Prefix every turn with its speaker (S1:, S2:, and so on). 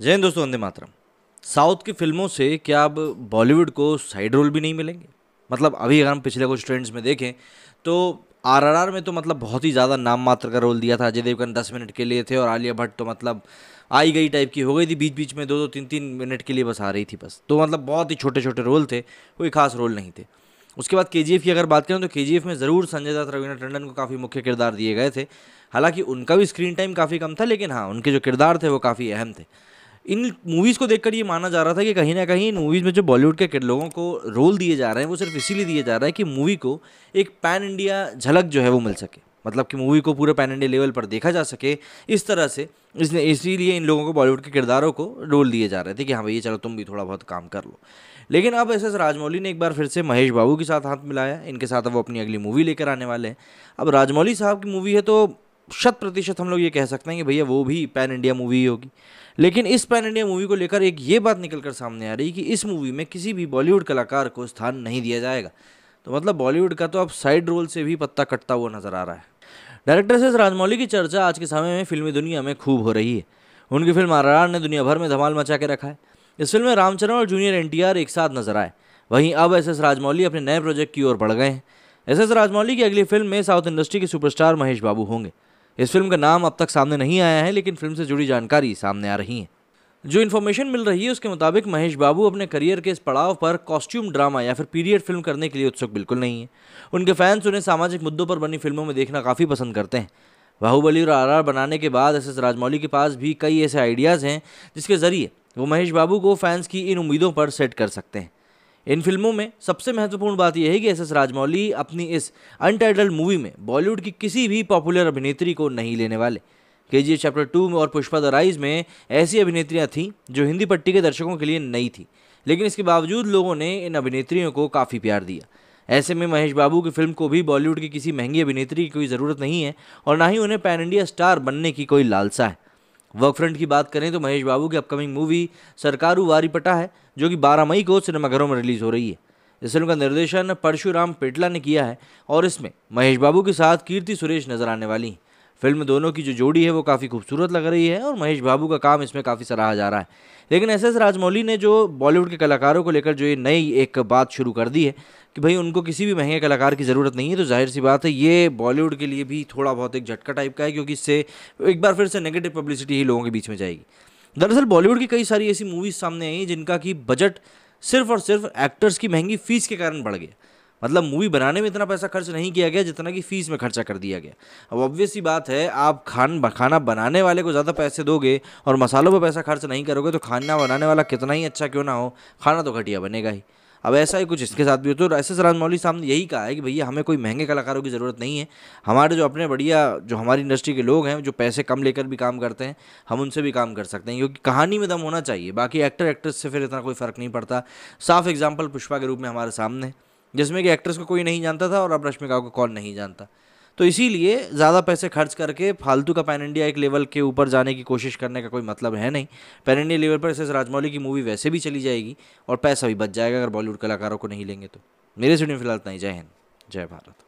S1: जय हिंद दोस्तों, वंदे मातरम। साउथ की फ़िल्मों से क्या अब बॉलीवुड को साइड रोल भी नहीं मिलेंगे? मतलब अभी अगर हम पिछले कुछ ट्रेंड्स में देखें तो आरआरआर में तो मतलब बहुत ही ज़्यादा नाम मात्र का रोल दिया था। अजय देवगन दस मिनट के लिए थे और आलिया भट्ट तो मतलब आई गई टाइप की हो गई थी। बीच बीच में दो दो तीन तीन मिनट के लिए बस आ रही थी बस। तो मतलब बहुत ही छोटे छोटे रोल थे, कोई खास रोल नहीं थे। उसके बाद के की अगर बात करें तो के में ज़रूर संजय दत्त रवीना टंडन को काफ़ी मुख्य किरदार दिए गए थे। हालाँकि उनका भी स्क्रीन टाइम काफ़ी कम था, लेकिन हाँ उनके जो किरदार थे, वो काफ़ी अहम थे। इन मूवीज़ को देखकर ये माना जा रहा था कि कहीं ना कहीं इन मूवीज़ में जो बॉलीवुड के लोगों को रोल दिए जा रहे हैं, वो सिर्फ़ इसीलिए दिए जा रहा है कि मूवी को एक पैन इंडिया झलक जो है वो मिल सके। मतलब कि मूवी को पूरे पैन इंडिया लेवल पर देखा जा सके। इस तरह से इसने, इसीलिए इन लोगों को बॉलीवुड के किरदारों को रोल दिए जा रहे थे कि हाँ भैया चलो तुम भी थोड़ा बहुत काम कर लो। लेकिन अब एस एस राजमौली ने एक बार फिर से महेश बाबू के साथ हाथ मिलाया। इनके साथ अब वो अपनी अगली मूवी लेकर आने वाले हैं। अब राजमौली साहब की मूवी है तो शत प्रतिशत हम लोग ये कह सकते हैं कि भैया वो भी पैन इंडिया मूवी ही होगी। लेकिन इस पैन इंडिया मूवी को लेकर एक ये बात निकल कर सामने आ रही कि इस मूवी में किसी भी बॉलीवुड कलाकार को स्थान नहीं दिया जाएगा। तो मतलब बॉलीवुड का तो अब साइड रोल से भी पत्ता कटता हुआ नज़र आ रहा है। डायरेक्टर से राजमौली की चर्चा आज के समय में फिल्मी दुनिया में खूब हो रही है। उनकी फ़िल्म आर ने दुनिया भर में धमाल मचा के रखा है। इस फ़िल्म में रामचरण और जूनियर एनटीआर एक साथ नज़र आए। वहीं अब एस एस राजमौली अपने नए प्रोजेक्ट की ओर बढ़ गए हैं। एस एस राजमौली की अगली फ़िल्म में साउथ इंडस्ट्री के सुपरस्टार महेश बाबू होंगे। इस फ़िल्म का नाम अब तक सामने नहीं आया है, लेकिन फ़िल्म से जुड़ी जानकारी सामने आ रही है। जो इन्फॉर्मेशन मिल रही है, उसके मुताबिक महेश बाबू अपने करियर के इस पड़ाव पर कॉस्ट्यूम ड्रामा या फिर पीरियड फ़िल्म करने के लिए उत्सुक बिल्कुल नहीं है। उनके फैंस उन्हें सामाजिक मुद्दों पर बनी फ़िल्मों में देखना काफ़ी पसंद करते हैं। बाहुबली और आर बनाने के बाद एस एस राजमौली के पास भी कई ऐसे आइडियाज़ हैं, जिसके ज़रिए वो महेश बाबू को फैंस की इन उम्मीदों पर सेट कर सकते हैं। इन फ़िल्मों में सबसे महत्वपूर्ण बात यह है कि एस एस राजमौली अपनी इस अनटाइटल्ड मूवी में बॉलीवुड की किसी भी पॉपुलर अभिनेत्री को नहीं लेने वाले। के जी चैप्टर टू में और पुष्पा द राइज में ऐसी अभिनेत्रियाँ थीं जो हिंदी पट्टी के दर्शकों के लिए नई थी, लेकिन इसके बावजूद लोगों ने इन अभिनेत्रियों को काफ़ी प्यार दिया। ऐसे में महेश बाबू की फ़िल्म को भी बॉलीवुड की किसी महँगी अभिनेत्री की कोई ज़रूरत नहीं है और ना ही उन्हें पैन इंडिया स्टार बनने की कोई लालसा है। वर्क फ्रंट की बात करें तो महेश बाबू की अपकमिंग मूवी सरकारू वारीपटा है, जो कि 12 मई को सिनेमाघरों में रिलीज़ हो रही है। इस फ़िल्म का निर्देशन परशुराम पेटला ने किया है और इसमें महेश बाबू के साथ कीर्ति सुरेश नज़र आने वाली हैं। फ़िल्म दोनों की जो जोड़ी है, वो काफ़ी खूबसूरत लग रही है और महेश बाबू का काम इसमें काफ़ी सराहा जा रहा है। लेकिन एस एस राजमौली ने जो बॉलीवुड के कलाकारों को लेकर जो ये नई एक बात शुरू कर दी है कि भाई, उनको किसी भी महँगे कलाकार की ज़रूरत नहीं है तो ज़ाहिर सी बात है, ये बॉलीवुड के लिए भी थोड़ा बहुत एक झटका टाइप का है, क्योंकि इससे एक बार फिर से नेगेटिव पब्लिसिटी ही लोगों के बीच में जाएगी। दरअसल बॉलीवुड की कई सारी ऐसी मूवीज़ सामने आई जिनका कि बजट सिर्फ़ और सिर्फ़ एक्टर्स की महँगी फ़ीस के कारण बढ़ गया। मतलब मूवी बनाने में इतना पैसा खर्च नहीं किया गया जितना कि फ़ीस में खर्चा कर दिया गया। अब ऑब्वियस सी बात है, आप खान, खाना बनाने वाले को ज़्यादा पैसे दोगे और मसालों पर पैसा खर्च नहीं करोगे तो खाना बनाने वाला कितना ही अच्छा क्यों ना हो? खाना तो घटिया बनेगा ही। अब ऐसा ही कुछ इसके साथ भी हो तो एस एस राजमौली साहब ने यही कहा है कि भैया, हमें कोई महँगे कलाकारों की ज़रूरत नहीं है। हमारे जो अपने बढ़िया, जो हमारी इंडस्ट्री के लोग हैं, जो पैसे कम लेकर भी काम करते हैं, हम उनसे भी काम कर सकते हैं, क्योंकि कहानी में दम होना चाहिए। बाकी एक्टर एक्ट्रेस से फिर इतना कोई फ़र्क नहीं पड़ता। साफ़ एग्ज़ाम्पल पुष्पा के रूप में हमारे सामने। जिसमें कि एक्ट्रेस को कोई नहीं जानता था और अब रश्मिका को कौन नहीं जानता। तो इसीलिए ज़्यादा पैसे खर्च करके फालतू का पैन इंडिया एक लेवल के ऊपर जाने की कोशिश करने का कोई मतलब है नहीं। पैन इंडिया लेवल पर ऐसे राजमौली की मूवी वैसे भी चली जाएगी और पैसा भी बच जाएगा अगर बॉलीवुड कलाकारों को नहीं लेंगे तो। मेरे स्टूडियो फ़िलहाल नहीं जय हिंद। जय भारत।